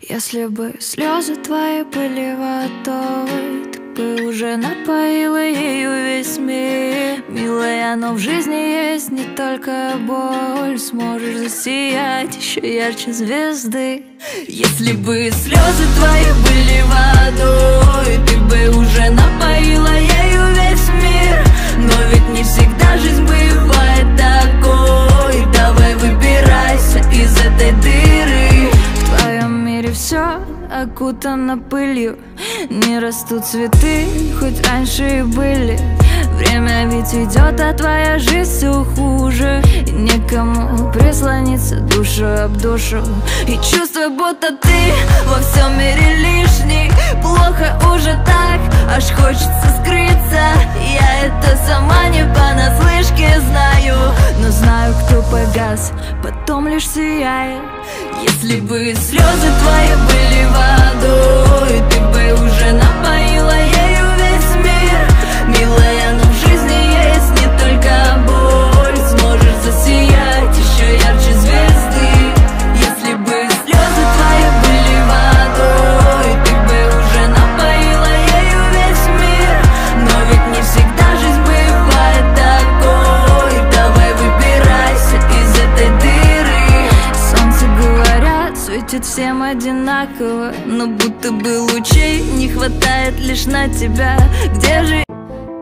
Если бы слезы твои были водой Ты уже напоила ею весь мир. Милая, но в жизни есть не только боль. Сможешь засиять еще ярче звезды. Если бы слезы твои были водой Ты бы уже напоила ею весь все окутано пылью. Не растут цветы, хоть раньше и были. Время ведь идет, а твоя жизнь все хуже. И некому прислониться душу об душу. И чувство, будто ты во всем мире лишний. Плохо уже так, аж хочется скрыться. Я это сама не понаслышке знаю. Но знаю, кто погас, потом лишь сияет Если бы слезы твои были водой Ты бы уже напоила ею весь мир. Милая, светит всем одинаково Но будто бы лучей не хватает лишь на тебя Где же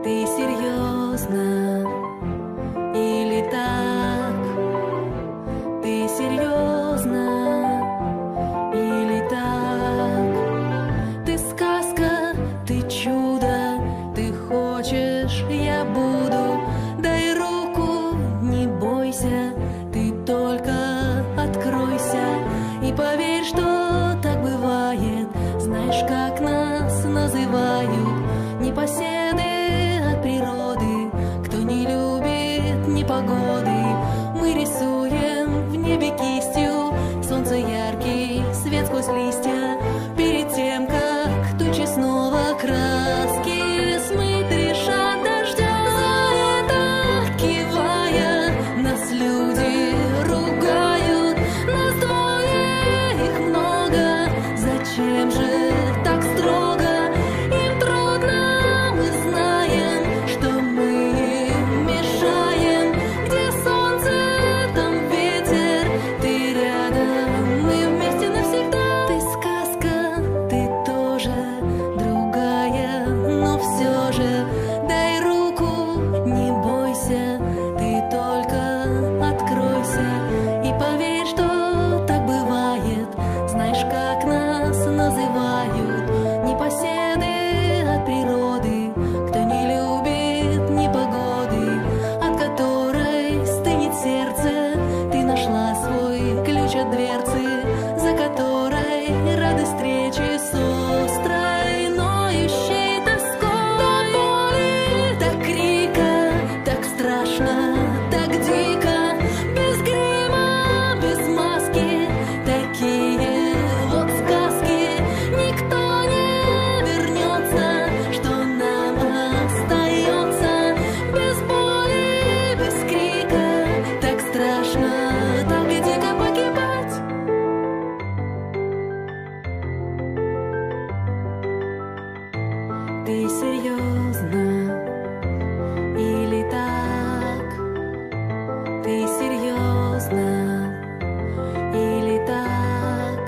Ты серьезно или так? Ты серьезно или так? Ты сказка, ты чудо, ты хочешь, я буду. непоседы Дверцы, Ты серьезно или так? Ты серьезно или так?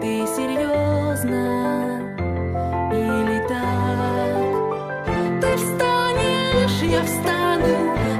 Ты серьезно или так? Ты встанешь, я встану.